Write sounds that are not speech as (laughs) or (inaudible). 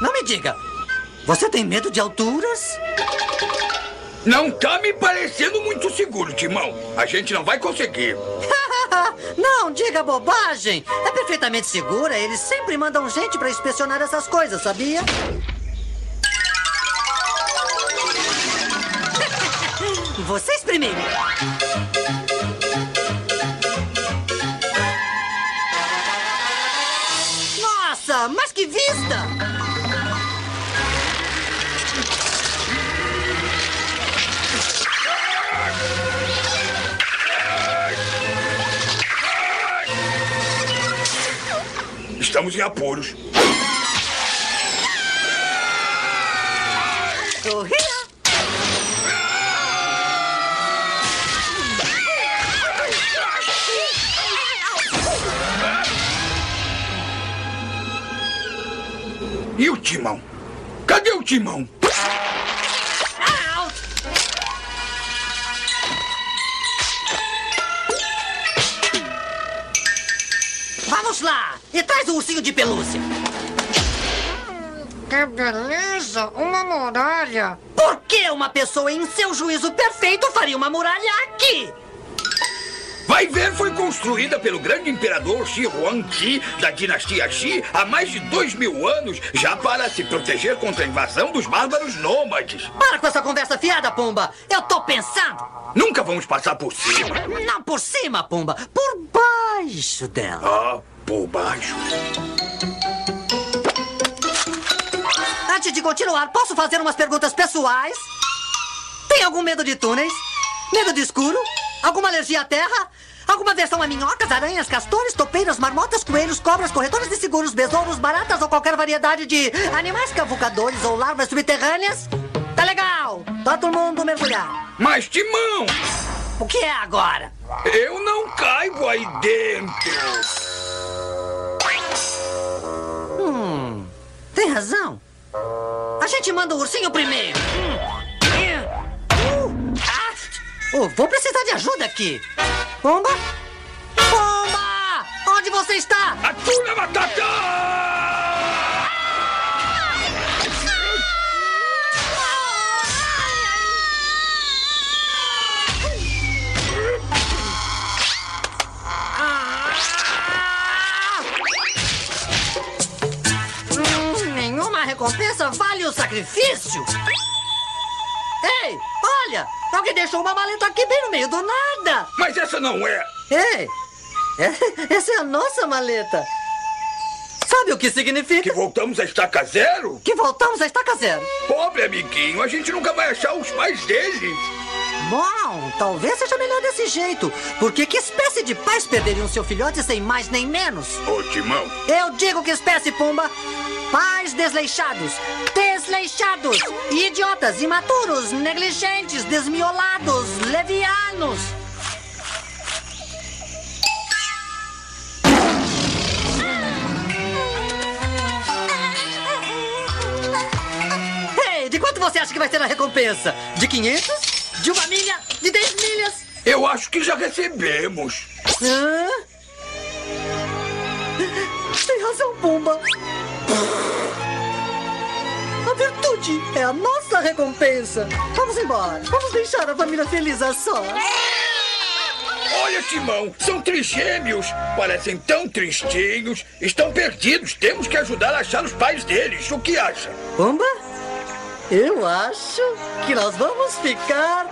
Não me diga. Você tem medo de alturas? Não tá me parecendo muito seguro, Timão. A gente não vai conseguir. (laughs) não, diga bobagem. É perfeitamente segura. Eles sempre mandam gente para inspecionar essas coisas, sabia? (laughs) Vocês primeiro. Nossa, mas que vista! Estamos em apuros. Corria! E o timão? Cadê o timão? Vamos lá! E traz o ursinho de pelúcia! Que beleza! Uma muralha! Por que uma pessoa em seu juízo perfeito faria uma muralha aqui? Vai ver, foi construída pelo grande imperador Shi Huangdi da dinastia Xi há mais de dois mil anos, já para se proteger contra a invasão dos bárbaros nômades. Para com essa conversa fiada, Pumba! Eu tô pensando! Nunca vamos passar por cima. Não por cima, Pumba, por baixo dela. Ah, por baixo. Antes de continuar, posso fazer umas perguntas pessoais? Tem algum medo de túneis? Medo de escuro? Alguma alergia à terra? Alguma versão a minhocas, aranhas, castores, topeiras, marmotas, coelhos, cobras, corretores de seguros, besouros, baratas ou qualquer variedade de animais cavucadores ou larvas subterrâneas? Tá legal! Todo mundo mergulhar. Mas, Timão! O que é agora? Eu não caibo aí dentro. Razão. A gente manda o ursinho primeiro. Hum. Oh, vou precisar de ajuda aqui. Pomba? Pomba! Onde você está? Atuna Matata! Recompensa vale o sacrifício. Ei, olha! Alguém deixou uma maleta aqui bem no meio do nada! Mas essa não é! Ei! é- Essa é a nossa maleta! Sabe o que significa? Que voltamos a estaca zero? Que voltamos a estaca zero! Pobre amiguinho, a gente nunca vai achar os pais dele! Bom, talvez seja melhor desse jeito. Porque que espécie de pais perderiam seu filhote sem mais nem menos? Ô, Timão, Eu digo que espécie, Pumba. Pais desleixados, desleixados, idiotas, imaturos, negligentes, desmiolados, levianos. Ei, de quanto você acha que vai ser a recompensa? De 500? De uma milha? De 10 milhas? eu acho que já recebemos. Hã? Tem razão, Pumba. A virtude é a nossa recompensa. Vamos embora. Vamos deixar a família feliz a sós. Olha, Timão, são trigêmeos. Parecem tão tristinhos. Estão perdidos. Temos que ajudar a achar os pais deles. O que acha? Pumba, eu acho que nós vamos ficar